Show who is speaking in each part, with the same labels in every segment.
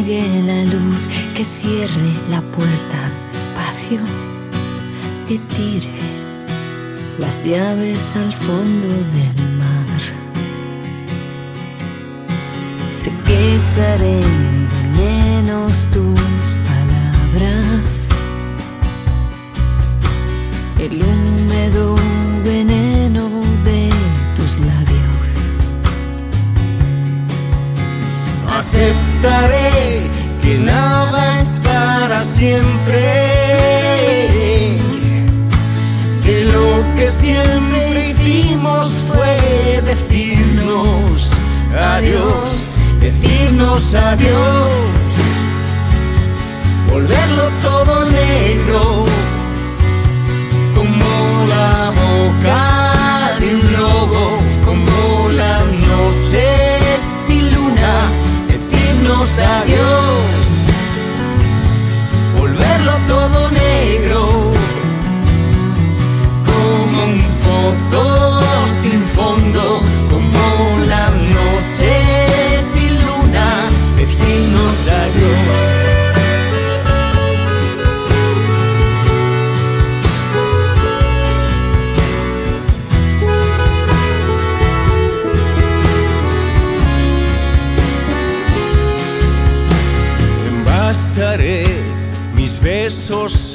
Speaker 1: apague la luz, que cierre la puerta despacio, que tire las llaves al fondo del mar. Sé que
Speaker 2: siempre,
Speaker 1: que lo que siempre
Speaker 2: hicimos fue decirnos
Speaker 1: adiós, decirnos adiós, volverlo todo negro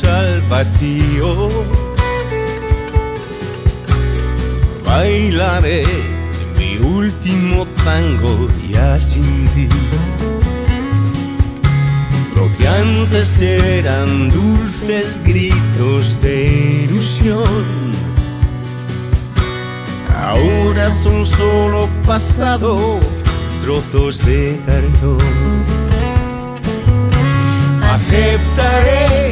Speaker 2: al vacío. Bailaré mi último tango ya sin ti. Lo que antes eran dulces gritos de ilusión, ahora son solo pasado trozos de cartón. Aceptaré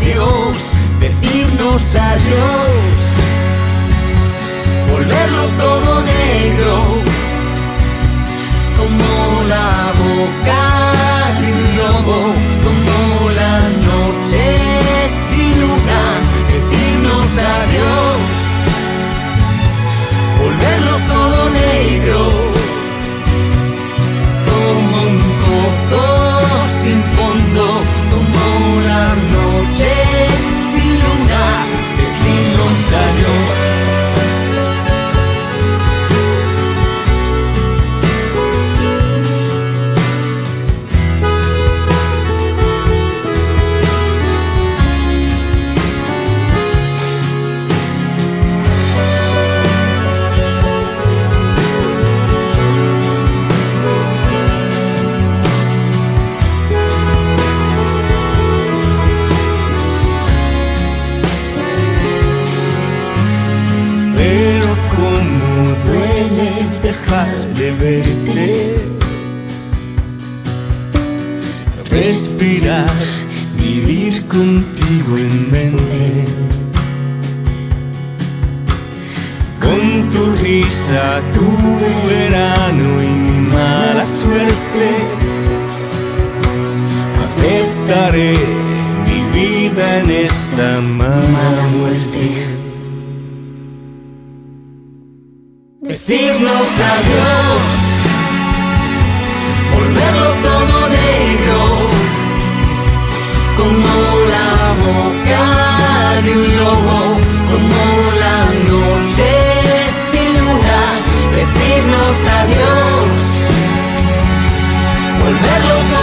Speaker 1: adiós, decirnos adiós, volverlo todo negro,
Speaker 2: de verte, respirar, vivir contigo en mente. Con tu risa, tu verano y mi mala suerte, aceptaré mi vida en esta mala muerte.
Speaker 1: decirnos adiós, volverlo todo negro, como la boca de un lobo, como la noche sin luna, decirnos adiós, volverlo todo